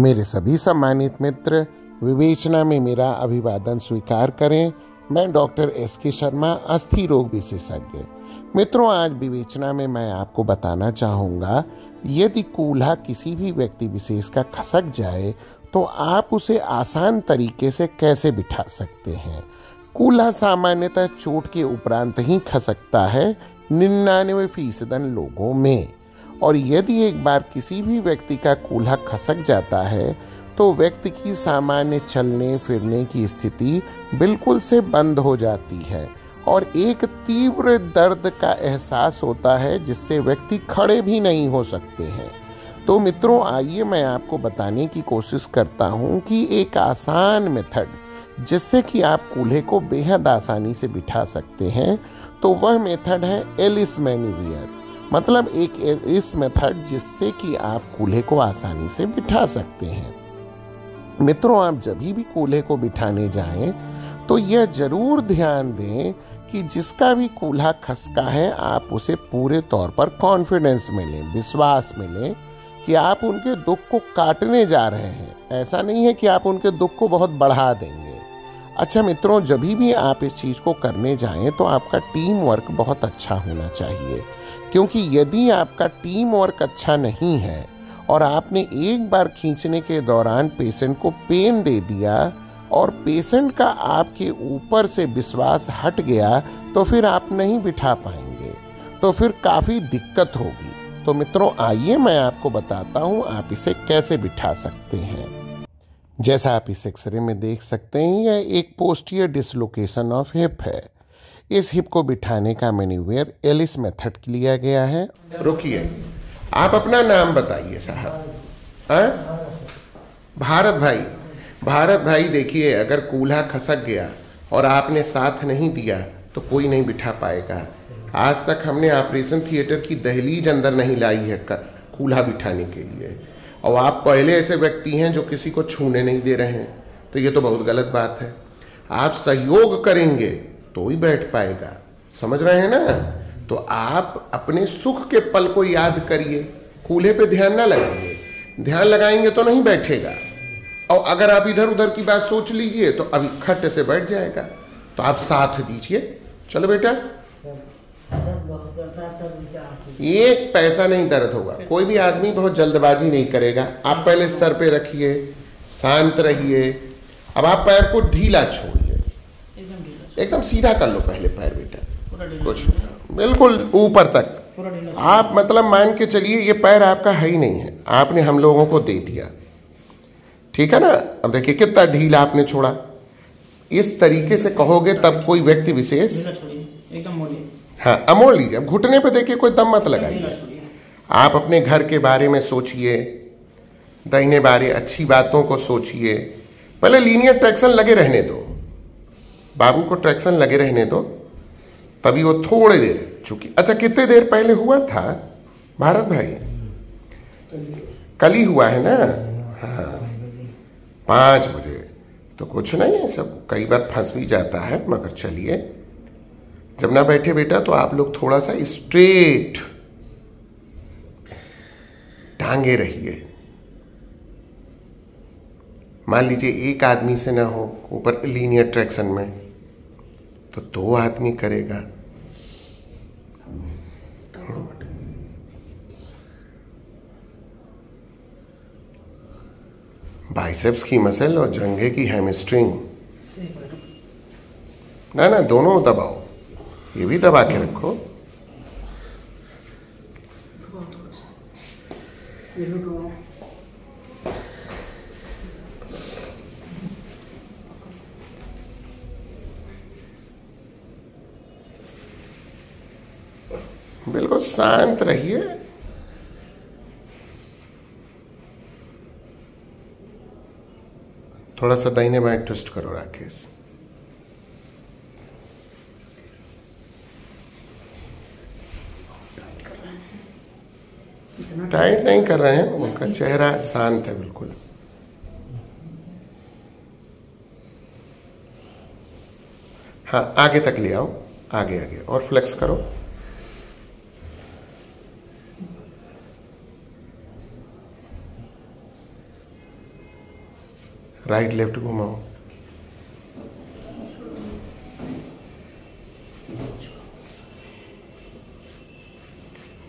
मेरे सभी सम्मानित मित्र, विवेचना में मेरा अभिवादन स्वीकार करें। मैं डॉक्टर एस के शर्मा, अस्थि रोग विशेषज्ञ। मित्रों, आज विवेचना में मैं आपको बताना चाहूँगा, यदि कूल्हा किसी भी व्यक्ति विशेष का खसक जाए तो आप उसे आसान तरीके से कैसे बिठा सकते हैं? कूल्हा सामान्यतः चोट के उपरांत ही खसकता है, निन्यानवे फीसदन लोगों में। और यदि एक बार किसी भी व्यक्ति का कूल्हा खसक जाता है तो व्यक्ति की सामान्य चलने, फिरने की स्थिति बिल्कुल से बंद हो जाती है और एक तीव्र दर्द का एहसास होता है जिससे व्यक्ति खड़े भी नहीं हो सकते हैं। तो मित्रों, आइए मैं आपको बताने की कोशिश करता हूँ कि एक आसान मेथड, जिससे कि आप कूल्हे को बेहद आसानी से बिठा सकते हैं तो वह मेथड है एलिस मैनिवियर। मतलब एक इस मेथड जिससे कि आप कूल्हे को आसानी से बिठा सकते हैं। मित्रों, आप जब भी कूल्हे को बिठाने जाएँ तो यह ज़रूर ध्यान दें कि जिसका भी कूल्हा खसका है, आप उसे पूरे तौर पर कॉन्फिडेंस में लें विश्वास में लें कि आप उनके दुख को काटने जा रहे हैं। ऐसा नहीं है कि आप उनके दुख को बहुत बढ़ा देंगे। अच्छा मित्रों, जब भी आप इस चीज़ को करने जाएँ तो आपका टीम वर्क बहुत अच्छा होना चाहिए। क्योंकि यदि आपका टीम वर्क अच्छा नहीं है और आपने एक बार खींचने के दौरान पेशेंट को पेन दे दिया और पेशेंट का आपके ऊपर से विश्वास हट गया तो फिर आप नहीं बिठा पाएँगे। तो फिर काफ़ी दिक्कत होगी। तो मित्रों, आइए मैं आपको बताता हूँ आप इसे कैसे बिठा सकते हैं। जैसा आप इस एक्सरे में देख सकते हैं, यह एक पोस्टियर डिसलोकेशन ऑफ़ हिप है। इस हिप को बिठाने का मैन्यूवियर एलिस मेथड लिया गया है। रुकिए। आप अपना नाम बताइए, साहब। भारत भाई। भारत भाई, देखिए, अगर कूल्हा खसक गया और आपने साथ नहीं दिया तो कोई नहीं बिठा पाएगा। आज तक हमने ऑपरेशन थिएटर की दहलीज अंदर नहीं लाई है कूल्हा बिठाने के लिए। और आप पहले ऐसे व्यक्ति हैं जो किसी को छूने नहीं दे रहे हैं। तो ये तो बहुत गलत बात है। आप सहयोग करेंगे तो ही बैठ पाएगा। समझ रहे हैं ना? तो आप अपने सुख के पल को याद करिए। कूल्हे पे ध्यान ना लगाइए। ध्यान लगाएँगे तो नहीं बैठेगा। और अगर आप इधर उधर की बात सोच लीजिए तो अभी खट से बैठ जाएगा। तो आप साथ दीजिए। चलो बेटा। एक पैसा नहीं दर्द होगा। कोई भी आदमी बहुत जल्दबाजी नहीं करेगा। आप पहले सर पे रखिए, शांत रहिए। अब आप पैर को ढीला छोड़िए। एकदम सीधा कर लो पहले पैर बेटा। कुछ बिल्कुल ऊपर तक। आप मतलब मान के चलिए ये पैर आपका है ही नहीं है। आपने हम लोगों को दे दिया। ठीक है ना? अब देखिए कितना ढील आपने छोड़ा। इस तरीके से कहोगे तब कोई व्यक्ति विशेष हाँ अमोड़ लीजिए। अब घुटने पे देखिए कोई दम मत लगाइए। आप अपने घर के बारे में सोचिए। दाहिने बारे अच्छी बातों को सोचिए। पहले लीनियर ट्रैक्शन लगे रहने दो। बाबू को ट्रैक्शन लगे रहने दो, तभी वो थोड़े देर, चूँकि अच्छा कितने देर पहले हुआ था? भारत भाई। कल ही हुआ है ना? हाँ। पाँच बजे। तो कुछ नहीं है, सब कई बार फंस भी जाता है, मगर चलिए। जब ना बैठे बेटा तो आप लोग थोड़ा सा स्ट्रेट टांगे रहिए। मान लीजिए एक आदमी से ना हो, ऊपर लीनियर ट्रैक्शन में। तो दो आदमी करेगा। बाइसेप्स की मसल और जंघे की हैमस्ट्रिंग ना ना, दोनों दबाओ। ये भी दबा के रखो। बिल्कुल शांत रहिए। थोड़ा सा दाहिने बाएँ ट्विस्ट करो, राकेश। टाइट नहीं कर रहे हैं, उनका चेहरा शांत है बिल्कुल। हाँ आगे तक ले आओ, आगे आगे, और फ्लेक्स करो। राइट लेफ़्ट घुमाओ।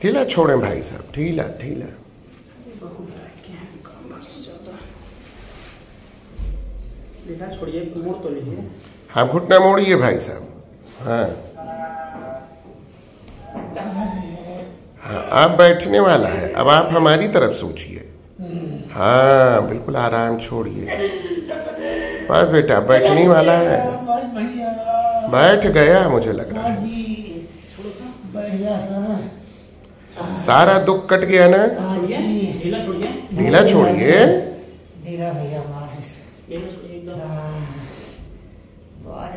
ढीला छोड़े भाई साहब ढीला ढीला छोड़िए मोड़ तो हाँ घुटना मोड़िए भाई साहब। हाँ। हाँ आप बैठने वाला है। अब आप हमारी तरफ़ सोचिए। हाँ बिल्कुल आराम छोड़िए। बस बेटा बैठने वाला है। बैठ गया मुझे लग रहा है। सारा दुख कट गया ना? ढीला छोड़िए। ढीला छोड़िए ढीला भैया मार ढीला छोड़िए एकदम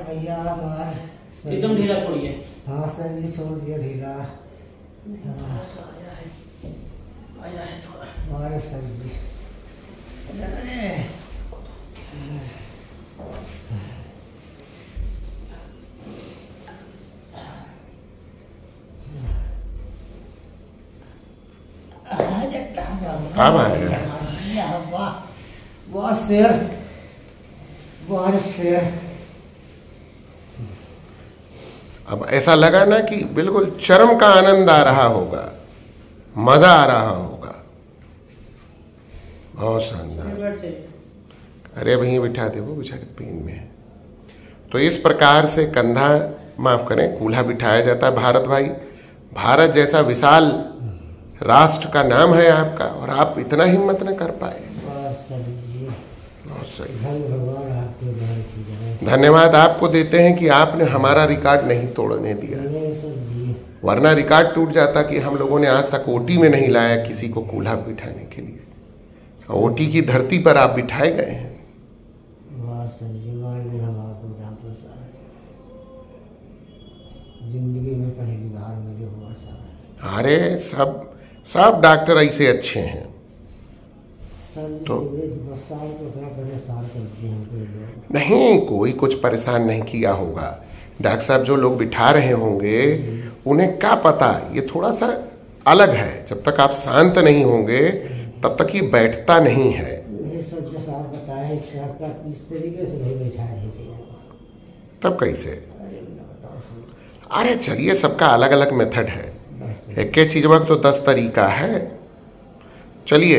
भैया ढीला छोड़िए। हाँ सर जी छोड़ दिया ढीला। आया है थोड़ा। सर जी। अब ऐसा लगा ना कि बिल्कुल चरम का आनंद आ रहा होगा, मज़ा आ रहा होगा। बहुत शानदार। अरे यहीं बिठा दे वो बेचारे पेन में। है तो इस प्रकार से कंधा, माफ़ करें, कूल्हा बिठाया जाता है भारत भाई। भारत जैसा विशाल राष्ट्र का नाम है आपका और आप इतना हिम्मत न कर पाए। धन्यवाद आपको देते हैं कि आपने हमारा रिकॉर्ड नहीं तोड़ने दिया। वरना रिकॉर्ड टूट जाता कि हम लोगों ने आज तक ओटी में नहीं लाया किसी को कूल्हा बिठाने के लिए। ओटी की धरती पर आप बिठाए गए हैं। ज़िंदगी में पहली बार हुआ सर। अरे सब सब डॉक्टर ऐसे अच्छे हैं। तो- नहीं कोई कुछ परेशान नहीं किया होगा। डॉक्टर साहब जो लोग बिठा रहे होंगे उन्हें क्या पता? ये थोड़ा सा अलग है। जब तक आप शांत नहीं होंगे तब तक ये बैठता नहीं है। नहीं सर जैसा आप बताए इस तरह का इस तरीके से नहीं बैठा रहे थे तब कैसे? अरे चलिए सबका अलग अलग मेथड है। एक चीज़ वक्त तो दस तरीका है। चलिए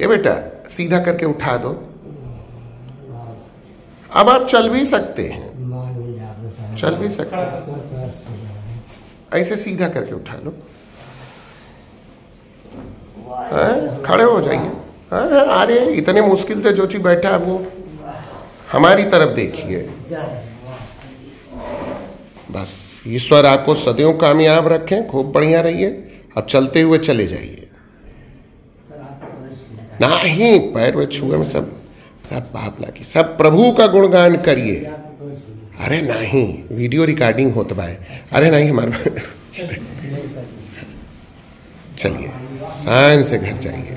ये बेटा सीधा करके उठा दो। अब आप चल भी सकते हैं। चल भी सकते हैं। ऐसे सीधा करके उठा लो। हाँ, खड़े हो जाइए। हाँ, हाँ, अरे इतने मुश्किल से जो चीज़ बैठा है वो। हमारी तरफ़ देखिए। बस ईश्वर आपको सदैव कामयाब रखें खूब बढ़िया रहिए अब चलते हुए चले जाइए। नहीं पैर वे छुए में सब सब बाप लागी। सब प्रभु का गुणगान करिए। अरे नहीं वीडियो रिकॉर्डिंग होता भाई अरे नहीं हमारे चलिए शान से घर जाइए।